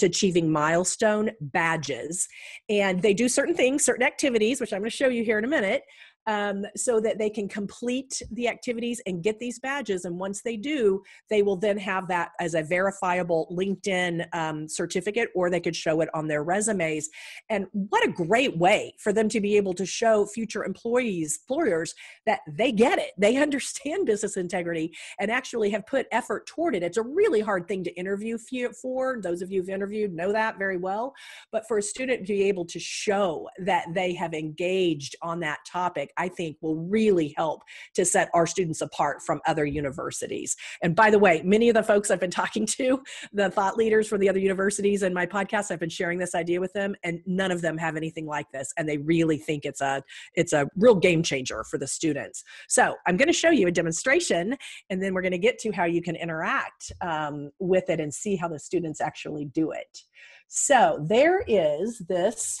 Achieving milestone badges. And they do certain things, certain activities, which I'm going to show you here in a minute um, so that they can complete the activities and get these badges. And once they do, they will then have that as a verifiable LinkedIn um, certificate, or they could show it on their resumes. And what a great way for them to be able to show future employees, employers, that they get it, they (laughs) understand business integrity, and actually have put effort toward it. It's a really hard thing to interview for. Those of you who've interviewed know that very well. But for a student to be able to show that they have engaged on that topic, I think will really help to set our students apart from other universities. And by the way, many of the folks I've been (laughs) talking to, the thought leaders from the other universities in my podcast, I've been sharing this idea with them, and none of them have anything like this. And they really think it's a it's a real game changer for the students. So I'm going to show you a demonstration, and then we're going to get to how you can interact um, with it and see how the students actually do it. So there is this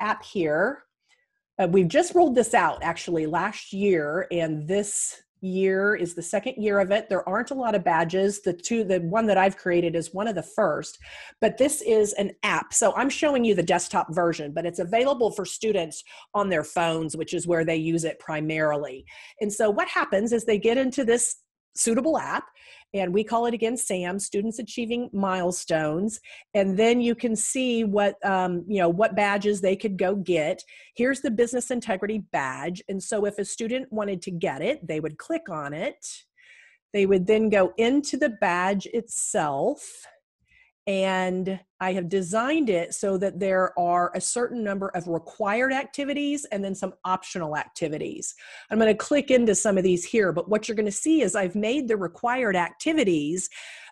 app here uh, we've just rolled this out actually last year, and this year is the second year of it. There aren't a lot of badges. The two, the one that I've created is one of the first, but this is an app. So I'm showing you the desktop version, but it's available for students on their phones, which is where they use it primarily. And so what happens is they get into this suitable app and we call it again sam students achieving milestones. And then you can see what um, you know what badges they could go get. Here's the business integrity badge. And so if a student wanted to get it they would click on it. They would then go into the badge itself and I have designed it so that there are a certain number of required activities and then some optional activities. I'm going to click into some of these here, but what you're going to see is I've made the required activities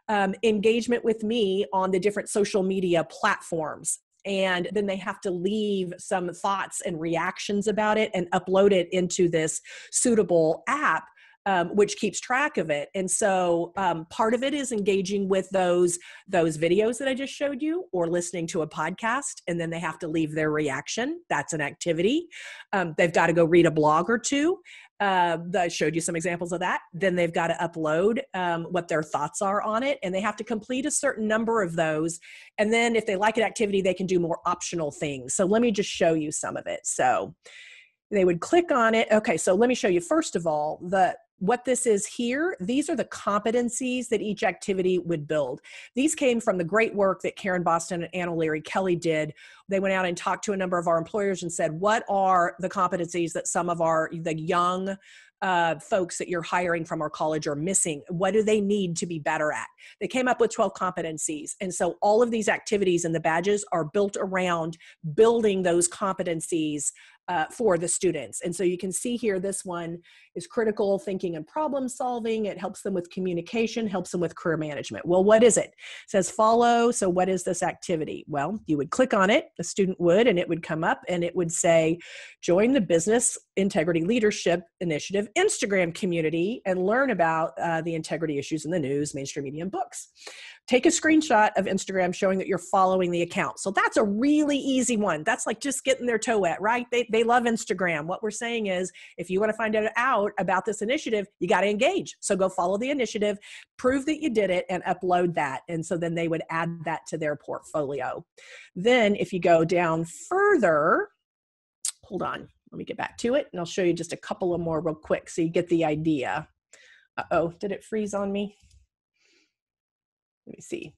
um, engagement with me on the different social media platforms and then they have to leave some thoughts and reactions about it and upload it into this suitable app um, which keeps track of it. And so um, part of it is engaging with those those videos that I just showed you, or listening to a podcast, and then they have to leave their reaction. That's an activity. Um, they've got to go read a blog or two. Uh, I showed you some examples of that. Then they've got to upload um, what their thoughts are on it, and they have to complete a certain number of those. And then, if they like an activity, they can do more optional things. So let me just show you some of it. So they would click on it. Okay, so let me show you first of all the what this is here, these are the competencies that each activity would build. These came from the great work that Karen Boston and Anna Larry Kelly did. They went out and talked to a number of our employers and said, what are the competencies that some of our, the young uh, folks that you're hiring from our college are missing? What do they need to be better at? They came up with 12 competencies. And so all of these activities and the badges are built around building those competencies uh, for the students. And so you can see here, this one is critical thinking and problem solving. It helps them with communication, helps them with career management. Well, what is it? it says follow. So what is this activity? Well, you would click on it, the student would, and it would come up and it would say, join the Business Integrity Leadership Initiative Instagram community and learn about uh, the integrity issues in the news, mainstream media, and books take a screenshot of Instagram showing that you're following the account. So that's a really easy one. That's like just getting their toe wet, right? They, they love Instagram. What we're saying is if you want to find out about this initiative, you got to engage. So go follow the initiative, prove that you did it, and upload that. And so then they would add that to their portfolio. Then if you go down further, hold on, let me get back to it and I'll show you just a couple of more real quick so you get the idea. Uh oh, did it freeze on me? Let me see.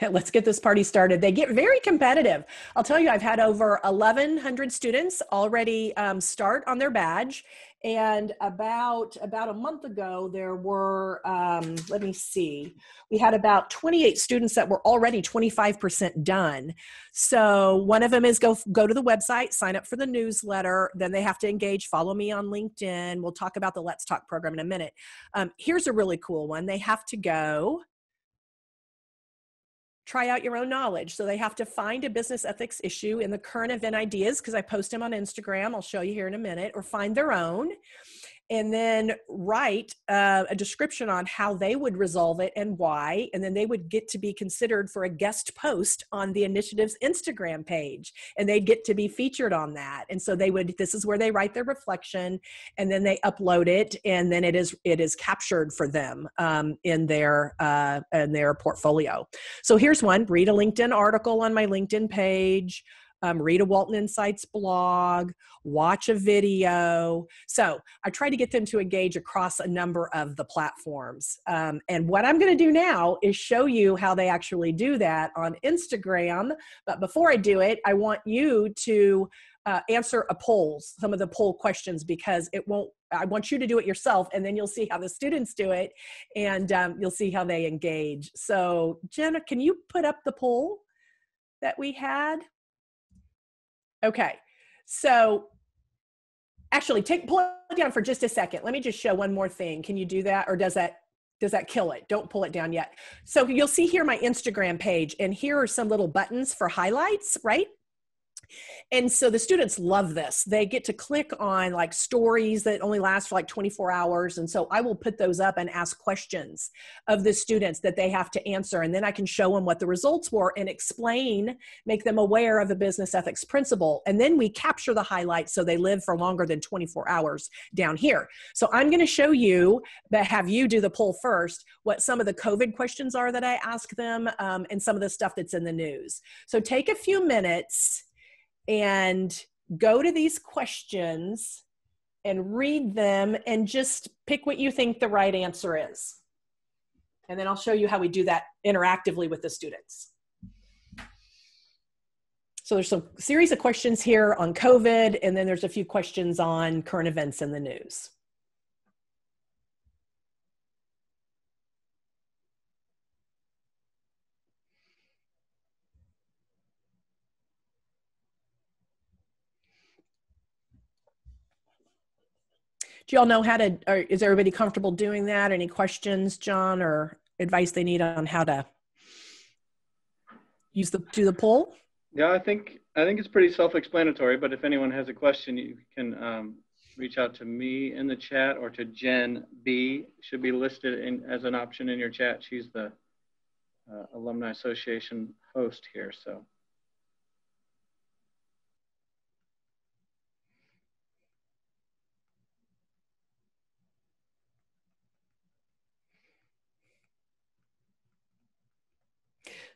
(laughs) Let's get this party started. They get very competitive. I'll tell you, I've had over 1,100 students already um, start on their badge, And about about a month ago, there were um, let me see, we had about 28 students that were already 25% done. So one of them is go go to the website, sign up for the newsletter. Then they have to engage. Follow me on LinkedIn. We'll talk about the Let's Talk program in a minute. Um, here's a really cool one. They have to go try out your own knowledge. So they have to find a business ethics issue in the current event ideas, because I post them on Instagram. I'll show you here in a minute, or find their own and then write uh, a description on how they would resolve it and why and then they would get to be considered for a guest post on the initiative's instagram page and they'd get to be featured on that. And so they would this is where they write their reflection and then they upload it and then it is it is captured for them um, in their uh, in their portfolio. So here's one read a linkedin article on my linkedin page um, read a Walton Insights blog, watch a video. So I try to get them to engage across a number of the platforms. Um, and what I'm going to do now is show you how they actually do that on Instagram. But before I do it, I want you to uh, answer a polls, some of the poll questions, because it won't. I want you to do it yourself, and then you'll see how the students do it, and um, you'll see how they engage. So, Jenna, can you put up the poll that we had? Okay. So actually take pull it down for just a second. Let me just show one more thing. Can you do that? Or does that does that kill it? Don't pull it down yet. So you'll see here my Instagram page, and here are some little buttons for highlights, right? And so the students love this. They get to click on like stories that only last for like 24 hours. And so I will put those up and ask questions of the students that they have to answer. And then I can show them what the results were and explain, make them aware of the business ethics principle. And then we capture the highlights so they live for longer than 24 hours down here. So I'm going to show you, but have you do the poll first, what some of the COVID questions are that I ask them um, and some of the stuff that's in the news. So take a few minutes and go to these questions and read them and just pick what you think the right answer is. And then I'll show you how we do that interactively with the students. So there's some series of questions here on COVID, and then there's a few questions on current events in the news. Do y'all know how to or is everybody comfortable doing that? Any questions john or advice they need on how to use the do the poll? Yeah i think i think it's pretty self-explanatory but if anyone has a question you can um, reach out to me in the chat or to jen b. Should be listed in, as an option in your chat. She's the uh, alumni association host here so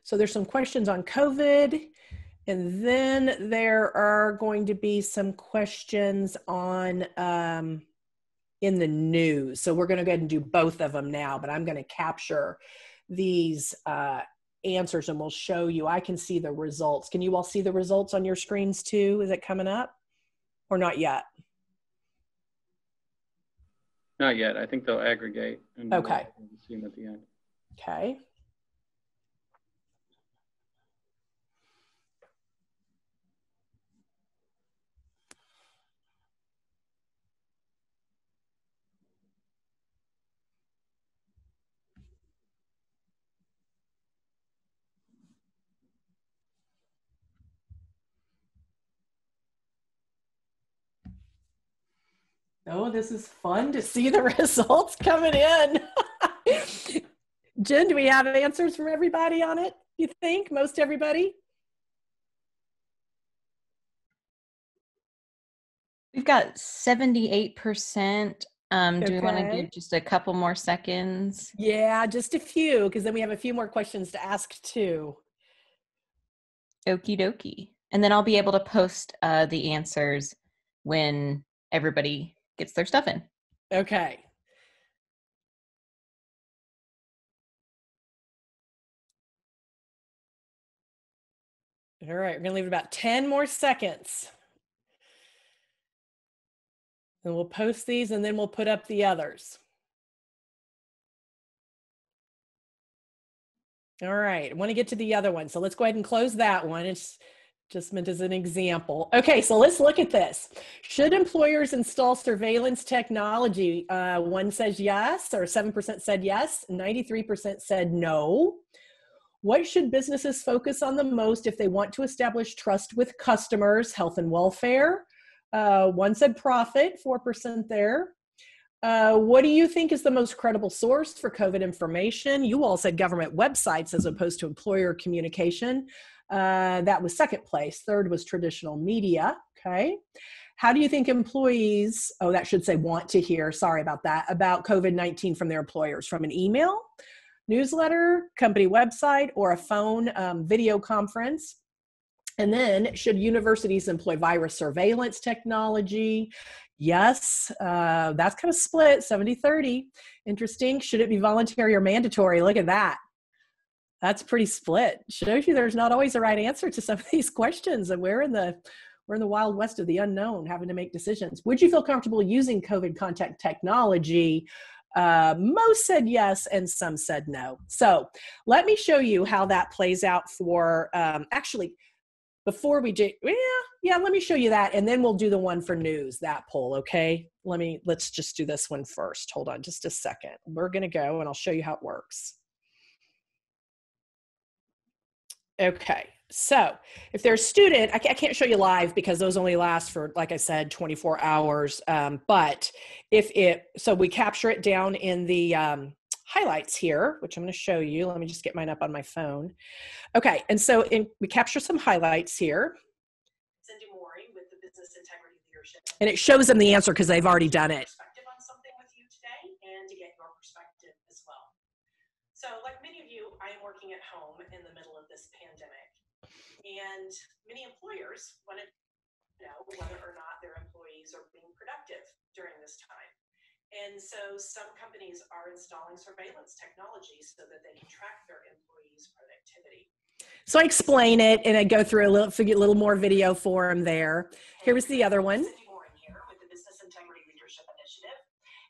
So there's some questions on COVID. And then there are going to be some questions on um, in the news. So we're going to go ahead and do both of them now, but I'm going to capture these uh, answers and we'll show you. I can see the results. Can you all see the results on your screens too? Is it coming up or not yet? Not yet. I think they'll aggregate. And okay. We'll see them at the end. Okay. Oh, this is fun to see the (laughs) results coming in. (laughs) Jen, do we have answers from everybody on it? You think most everybody? We've got 78%. Um, do Okay. we want to give just a couple more seconds? Yeah, just a few, because then we have a few more questions to ask too. Okie dokie. And then I'll be able to post uh, the answers when everybody gets their stuff in. Okay. All right, we're gonna leave about 10 more seconds. And we'll post these and then we'll put up the others. All right, I want to get to the other one. So let's go ahead and close that one. It's just meant as an example. Okay, so let's look at this. Should employers install surveillance technology? Uh, one says yes, or 7% said yes, 93% said no. What should businesses focus on the most if they want to establish trust with customers, health and welfare? Uh, one said profit, 4% there. Uh, what do you think is the most credible source for COVID information? You all said government websites as opposed to employer communication. Uh, that was second place. Third was traditional media. Okay. How do you think employees, oh, that should say want to hear, sorry about that, about COVID 19 from their employers? From an email, newsletter, company website, or a phone um, video conference? And then, should universities employ virus surveillance technology? Yes, uh, that's kind of split 70 30. Interesting. Should it be voluntary or mandatory? Look at that. That's pretty split. Shows you there's not always a right answer to some of these questions, and we're in the we're in the wild west of the unknown, having to make decisions. Would you feel comfortable using COVID contact technology? Uh, most said yes, and some said no. So let me show you how that plays out for um, actually before we do yeah yeah let me show you that and then we'll do the one for news that poll okay let me let's just do this one first hold on just a second we're going to go and i'll show you how it works okay so if they're a student I can't show you live because those only last for like i said 24 hours um, but if it so we capture it down in the um, highlights here, which I'm going to show you. Let me just get mine up on my phone. Okay, and so in, we capture some highlights here. Cindy with the Business Integrity Leadership. And it shows them the answer because they've already done it. Perspective on something with you today and to get your perspective as well. So, like many of you, I am working at home in the middle of this pandemic, and many employers want to know whether or not their employees are being productive during this time. And so some companies are installing surveillance technology so that they can track their employees' productivity. So I explain it and I go through a little, a little more video for them there. Here was the other one. Cindy Moehring here with the Business Integrity Leadership Initiative.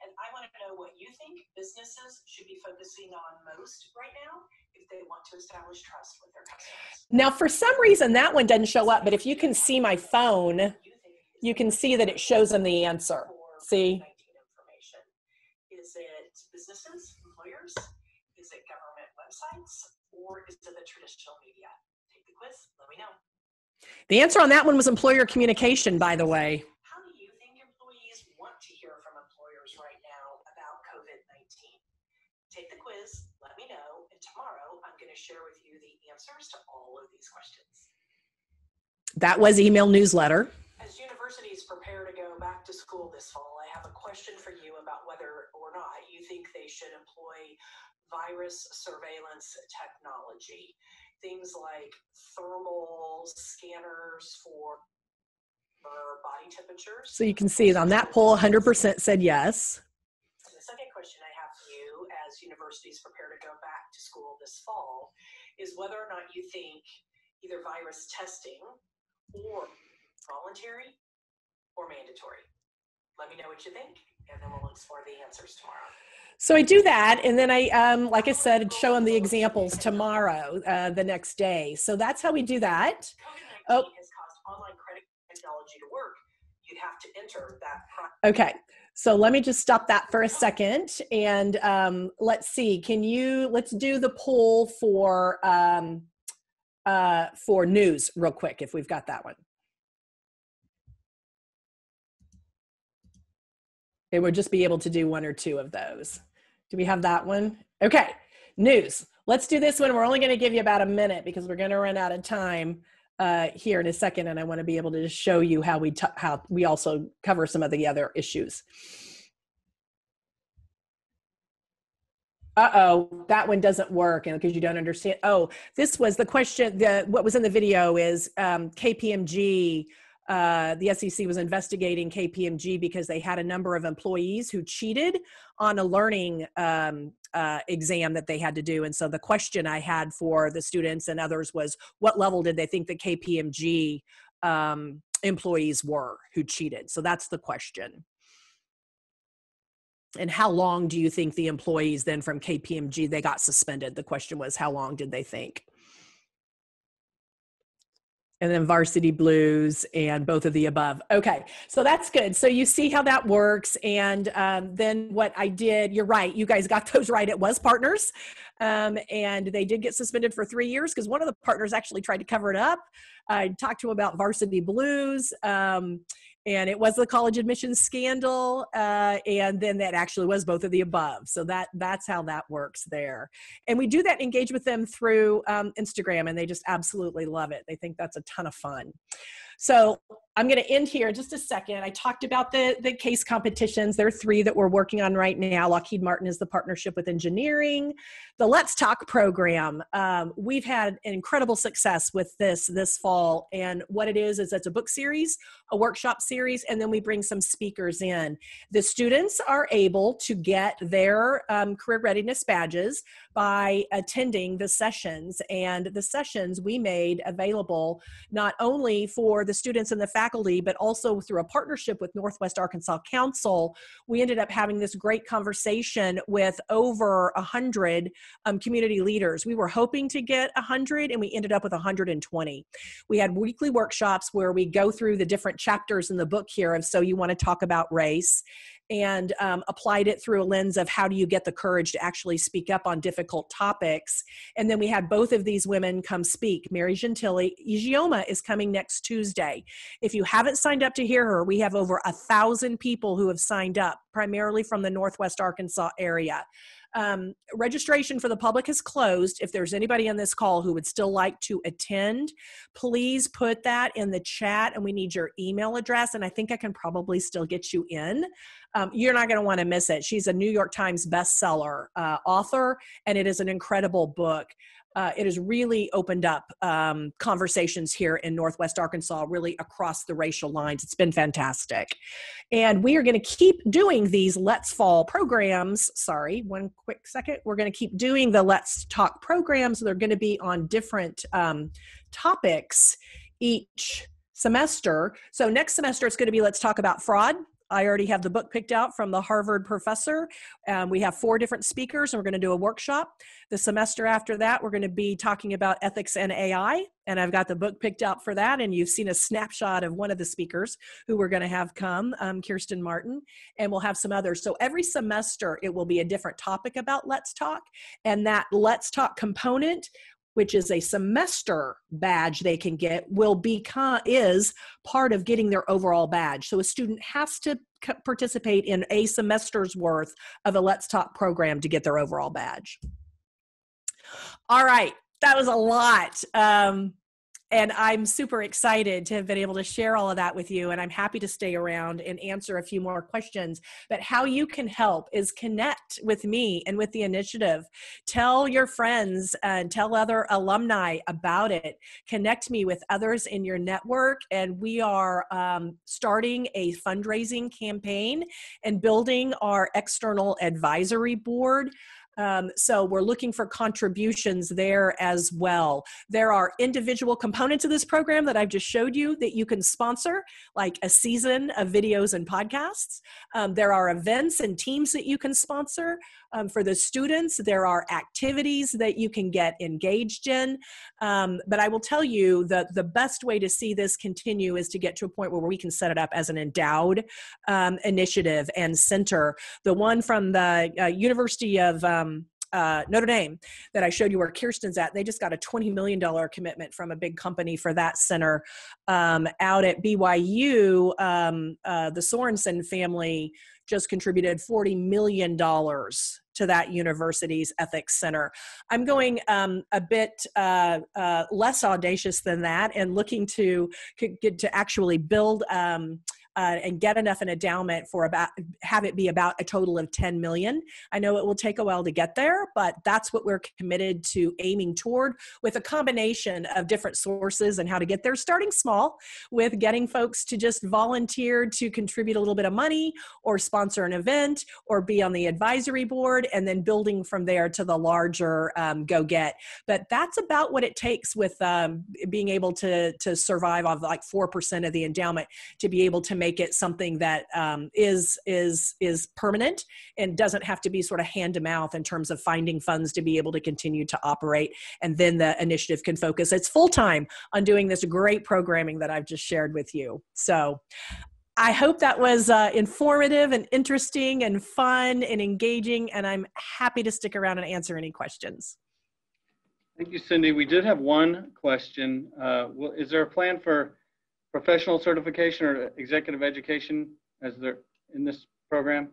And I want to know what you think businesses should be focusing on most right now they want to establish trust with their customers. Now, for some reason, that one doesn't show up, but if you can see my phone, you can see that it shows them the answer. See? Is it businesses, employers? Is it government websites? Or is it the traditional media? Take the quiz, let me know. The answer on that one was employer communication, by the way. How do you think employees want to hear from employers right now about COVID 19? Take the quiz, let me know, and tomorrow I'm going to share with you the answers to all of these questions. That was email newsletter. As universities prepare to go back to school this fall, I have a question for you about whether or not you think they should employ virus surveillance technology. Things like thermal scanners for, body temperatures. So you can see on that poll, 100% said yes. And the second question I have for you as universities prepare to go back to school this fall is whether or not you think either virus testing or voluntary or mandatory. Let me know what you think, and then we'll explore the answers tomorrow. So I do that, and then I, um, like I said, show them the examples tomorrow, uh, the next day. So that's how we do that. COVID-19 oh. has caused online credit technology to work. You'd have to enter that. Okay. So let me just stop that for a second, and um, let's see. Can you let's do the poll for um, uh, for news real quick if we've got that one. It would just be able to do one or two of those. Do we have that one? Okay, news. Let's do this one. We're only going to give you about a minute because we're going to run out of time uh, here in a second, and I want to be able to show you how we how we also cover some of the other issues. Uh-oh, that one doesn't work and because you don't understand. Oh, this was the question, the what was in the video is um, KPMG uh, the SEC was investigating KPMG because they had a number of employees who cheated on a learning um, uh, exam that they had to do. And so the question I had for the students and others was what level did they think the KPMG um, employees were who cheated? So that's the question. And how long do you think the employees then from KPMG they got suspended? The question was how long did they think? and then varsity blues and both of the above. Okay so that's good. So you see how that works. And um, then what i did you're right you guys got (laughs) those right it was partners. Um, and they did get suspended for three years because one of the partners actually tried to cover it up. I talked to him about varsity blues um, and it was the college admissions scandal uh, and then that actually was both of the above. So that that's how that works there. And we do that engage with them through um, instagram and they just absolutely love it. They think that's a ton of fun. So I'm going to end here in just a second. I talked about the, the case competitions. There are three that we're working on right now. Lockheed Martin is the partnership with engineering. The Let's Talk program, um, we've had incredible success with this this fall. And what it is, is it's a book series, a workshop series, and then we bring some speakers in. The students are able to get their um, career readiness badges by attending the sessions. And the sessions we made available not only for the students and the faculty, but also through a partnership with Northwest Arkansas Council. We ended up having this great conversation with over a hundred um, community leaders. We were hoping to get a hundred, and we ended up with 120. We had weekly workshops where we go through the different chapters in the book here of so you want to talk about race and um, applied it through a lens of how do you get the courage to actually speak up on difficult topics. And then we had both of these women come speak. Mary Gentile Ijeoma is coming next Tuesday. If you haven't signed up to hear her, we have over a thousand people who have signed up, primarily from the Northwest Arkansas area. Um, registration for the public is closed. If there's anybody on this call who would still like to attend, please put that in the chat and we need your email address. And I think I can probably still get you in. Um, you're not going to want to miss it. She's a New York Times bestseller uh, author, and it is an incredible book uh, it has really opened up um, conversations here in Northwest Arkansas, really across the racial lines. It's been fantastic. And we are going to keep doing these Let's Fall programs. Sorry, one quick second. We're going to keep doing the Let's Talk programs. They're going to be on different um, topics each semester. So next semester, it's going to be Let's Talk About Fraud. I already have the book picked out from the Harvard professor. Um, we have four different speakers, and we're going to do a workshop. The semester after that, we're going to be talking about ethics and AI, and I've got the book picked out for that. And you've seen a snapshot of one of the speakers who we're going to have come, um, Kirsten Martin, and we'll have some others. So every semester, it will be a different topic about Let's Talk, and that Let's Talk component which is a semester badge they can get will become is part of getting their overall badge. So a student has to participate in a semester's worth of a let's talk program to get their overall badge. All right that was a lot. Um, and I'm super excited to have been able to share all of that with you. And I'm happy to stay around and answer a few more questions. But how you can help is connect with me and with the initiative. Tell your friends and tell other alumni about it. Connect me with others in your network. And we are um, starting a fundraising campaign and building our external advisory board. Um, so we're looking for contributions there as well. There are individual components of this program that I've just showed you that you can sponsor, like a season of videos and podcasts. Um, there are events and teams that you can sponsor. Um, for the students, there are activities that you can get engaged in. Um, but I will tell you that the best way to see this continue is to get to a point where we can set it up as an endowed um, initiative and center. The one from the uh, University of um, uh, Notre Dame that I showed you where Kirsten's at, they just got a $20 million commitment from a big company for that center. Um, out at BYU, um, uh, the Sorensen family just contributed $40 million to that university's ethics center. I'm going um, a bit uh, uh, less audacious than that and looking to, to actually build. Um, uh, and get enough an endowment for about have it be about a total of 10 million. I know it will take a while to get there but that's what we're committed to aiming toward with a combination of different sources and how to get there starting small with getting folks to just volunteer to contribute a little bit of money or sponsor an event or be on the advisory board and then building from there to the larger um, go get but that's about what it takes with um, being able to to survive off like 4% of the endowment to be able to make it something that um, is is is permanent and doesn't have to be sort of hand to mouth in terms of finding funds to be able to continue to operate. And then the initiative can focus its full time on doing this great programming that I've just shared with you. So I hope that was uh, informative and interesting and fun and engaging, and I'm happy to stick around and answer any questions. Thank you, Cindy. We did have one question. Uh, well, is there a plan for professional certification or executive education as there in this program?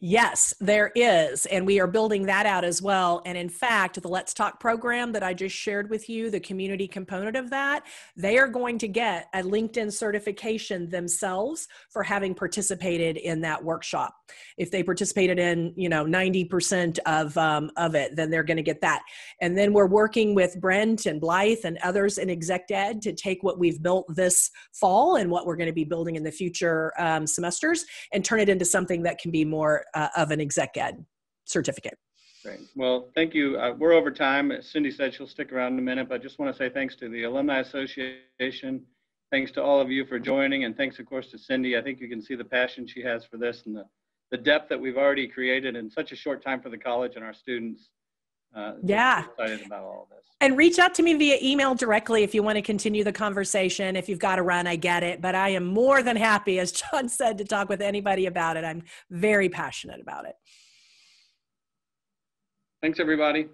Yes, there is. And we are building that out as well. And in fact, the Let's Talk program that I just shared with you, the community component of that, they are going to get a LinkedIn certification themselves for having participated in that workshop. If they participated in, you know, 90% of, um, of it, then they're going to get that. And then we're working with Brent and Blythe and others in Exec Ed to take what we've built this fall and what we're going to be building in the future um, semesters and turn it into something that can be more more uh, of an exec ed certificate. Great. Well, thank you. Uh, we're over time. Cindy said she'll stick around in a minute, but I just want to say thanks to the Alumni Association. Thanks to all of you for joining, and thanks, of course, to Cindy. I think you can see the passion she has for this and the, the depth that we've already created in such a short time for the college and our students. Uh, yeah. Excited about all this. And reach out to me via email directly if you want to continue the conversation. If you've got to run, I get it. But I am more than happy, as John (laughs) said, to talk with anybody about it. I'm very passionate about it. Thanks, everybody.